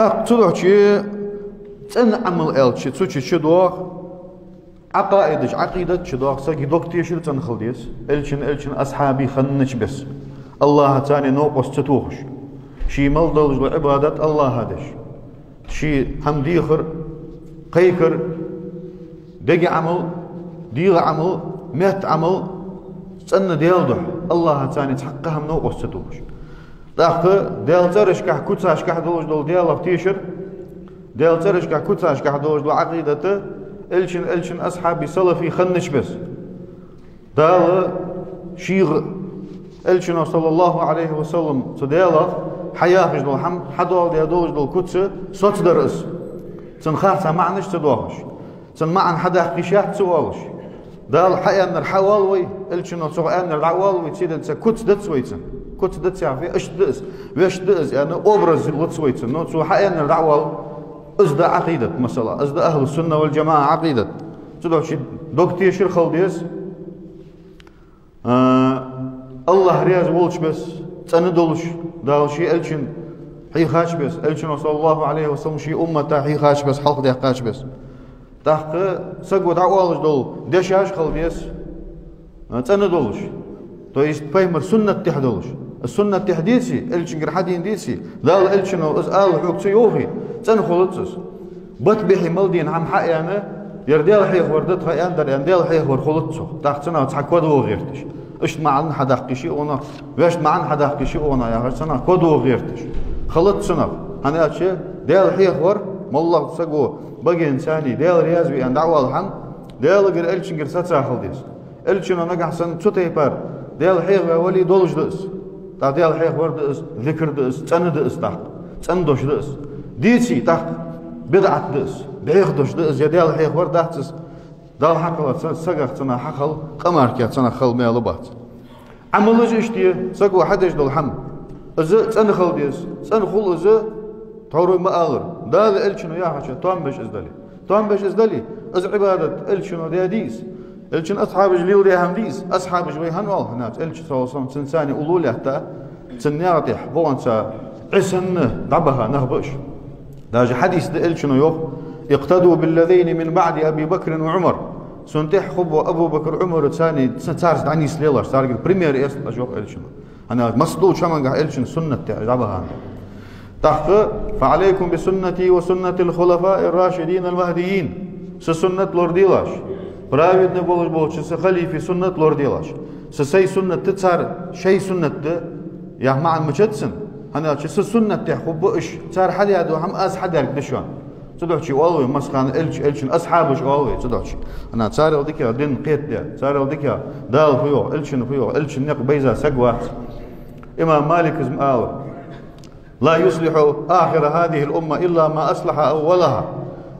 تروحشي تن عمل الشي تسوشي شدوخ عقائدش عقيدة شدوخ ساقي دوك تيشير تنخل ديس الشن الشن أصحابي خنش بس الله تاني نوقس تتوخش شي ملدلج عبادة الله هادش شي هم ديخر قيكر دقي عمل ديغ عمل مهت عمل تن ديالدح الله تاني تحقهم نوقس تتوخش داخل ديال ترش كح كتاش كح دولج دول ديال تيشر ديال ترش كح كتاش كح دولج دول عقيدته الشن الشن اصحابي سلفي خنش بس دال شيغ الشن صلى الله عليه وسلم تديلا حياخش دول حم حدول ديال دولج دول كتس صوت درس تن خاصة معنش تدوخش تن معن حدا قشات سوالش دال حيان الحوالوي الشن سوغان العوالوي تسيدن كتس دتسويتن كنت دت في اش دس ويش دس يعني ابرز لتصويت انه سو حقيقة الدعوة ازد عقيدة مثلا ازد اهل السنة والجماعة عقيدة تدعو شي دوكتي شير خلديس آه الله رياز ولش بس تندلش دال شي الشن حي خاش بس الشن صلى الله عليه وسلم شي امة حي خاش بس حلق دي خاش بس تحق سقو دعوة دول دشاش خلديس تندلش то есть поймер суннат Sünnət deyəcək, elçin qirhadin deyəcək. La elçin o öz al hukçu yoxi. Sən xolutsuz. Bat bihimil din ham hayanı yerdel hayx vardı tayandar yerdel hayx var xolutsu. Taxtına çakvad o gərtiş. İşma'ın hadaq kişi ona, vəşma'ın hadaq kişi ona yağırsana kod o gərtiş. Xolutsuna. Hani açı del hayx var Molla sago bagin sani del riyaz bi and awal ham del gir elçin gir satsa xaldis. Elçin ona gahsan tutaypar del hayx e və vali doljdus. تا ديال حيخ ورد اس ذكر دس تن دس تحت تن دوش دس ديتي تحت بدعة دس بيخ دوش دس يا ديال حيخ ورد دس دال حقل سقخ تنا حقل قمر كي تنا خل ميل بات عملج اشتي سقو حدش دول حم از تن خل ديس تن خل از تورو ما اغر دال الشنو يا حشا توم بش ازدلي توم بش ازدلي از عبادة الشنو دي ديس اصحاب جليل دي همديس اصحاب جوي هنوال هناك الچ صلى الله عليه وسلم تنساني اولول حتى تنياتح بونسا عسن دبها نهبش داج حديث ده الچنو يوخ اقتدوا بالذين من بعد ابي بكر وعمر سنتح خب ابو بكر عمر ثاني تارس دعني سليلا صار بريمير اس اجوك الچنو أنا مصدول شمن قال الچن سنه دبها تحت فعليكم بسنتي وسنه الخلفاء الراشدين المهديين سنة لورديلاش праведный болуш болчу халифи суннат лор делаш сей суннатты цар шей суннатты я معن مشتسن هنا چه سنت ته خب اش صار حد يدو هم از حد يرك دشون تدوشي والله مسخان الش الشن اصحابش والله تدوشي انا صار وديك دين قيت ده صار وديك دال فيو الشن فيو الشن نق بيزا سقوا امام مالك قال لا يصلح اخر هذه الامه الا ما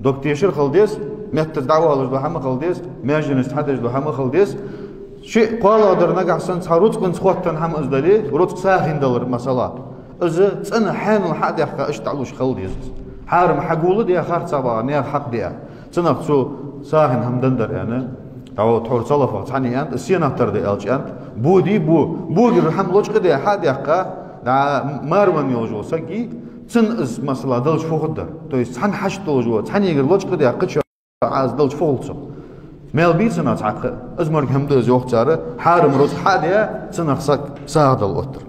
دوك تيشر خلديز مت دعوة لش دو هم خلديز ماجنس حدش دو هم خلديز شيء قال أدر نجح سن صاروت كن سخوتن هم أزدلي روت ساخن دلر مثلا إذ سنة حان الحد يحكى إيش تعلوش خلديز حارم حقول دي آخر صبا نيا حق دي سنة سو ساخن هم دندر يعني أو تحور صلفة تعني أنت السينة تردي ألش أنت بودي بو بودي رحم لوش قدي حد يحكى да марван ёжо саги цин из масала дылч фохудда то есть сан хаш должо цан егер лочка да кыч аз дылч фохулчо мел бицна цак из морг хамда жоқчары харым роз хадия цин ахсак саадал отыр